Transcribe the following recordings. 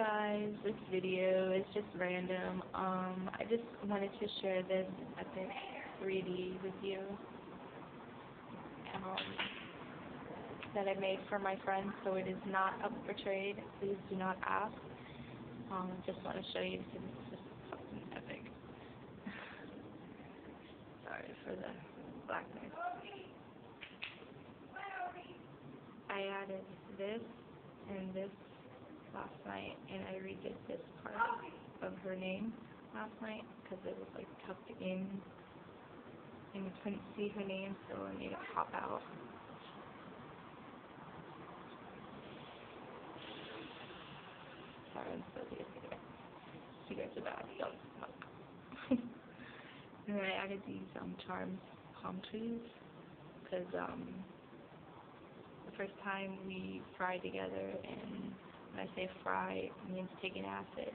guys, this video is just random. Um, I just wanted to share this epic 3D with you um, that I made for my friends, so it is not up for trade. Please do not ask. Um, just want to show you because it's just fucking epic. Sorry for the blackness. I added this and this last night, and I redid this part of her name last night because it was like tucked in, and you couldn't see her name, so I made it pop out. Sorry, I'm so busy. You guys are bad. Don't fuck. and then I added these um charms palm trees because um the first time we fried together and when I say fry, it means taking acid.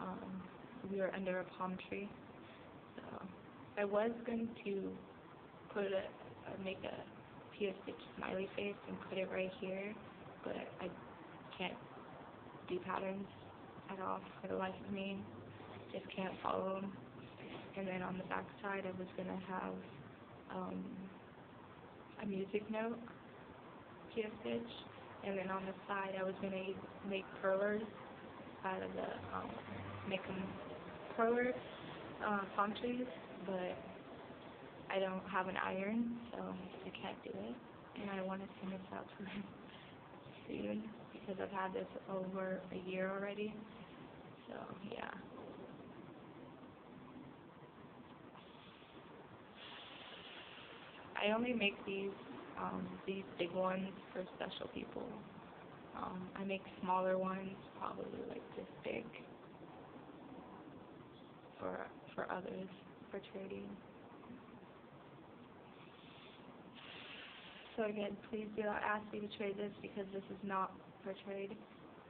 Um, we were under a palm tree. So I was going to put a, make a Peyote Stitch smiley face and put it right here, but I can't do patterns at all for the life of me. Just can't follow them. And then on the back side, I was going to have um, a music note, Peyote Stitch, and then on the side I was gonna make perlers out of the um, make them perler uh, palm trees, but I don't have an iron, so I can't do it. And I want to send this out to him soon because I've had this over a year already. So yeah. I only make these um, these big ones for special people. Um, I make smaller ones, probably like this big, for for others, for trading. So again, please do not ask me to trade this because this is not for trade.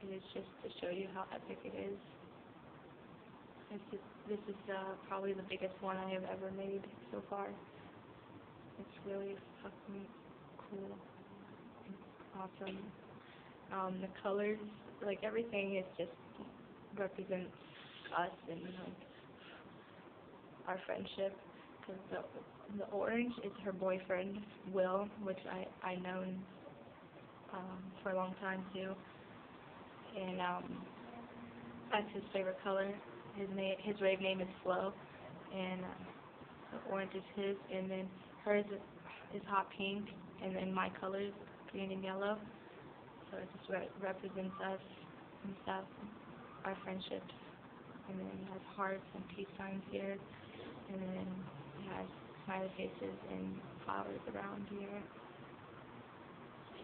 It is just to show you how epic it is. This is, this is uh, probably the biggest one I have ever made so far. It's really fucking cool. Awesome. Um, the colors, like everything is just represents us and like our friendship. Cause the the orange is her boyfriend Will, which I I known um, for a long time too, and um, that's his favorite color. His name his rave name is Flo, and uh, the orange is his, and then hers is, is hot pink, and then my colors, green and yellow. So it just re represents us and stuff, our friendships. And then it has hearts and peace signs here. And then it has smiley faces and flowers around here.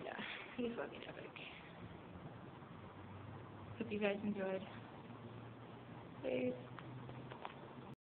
Yeah, he's fucking epic. Hope you guys enjoyed. Peace.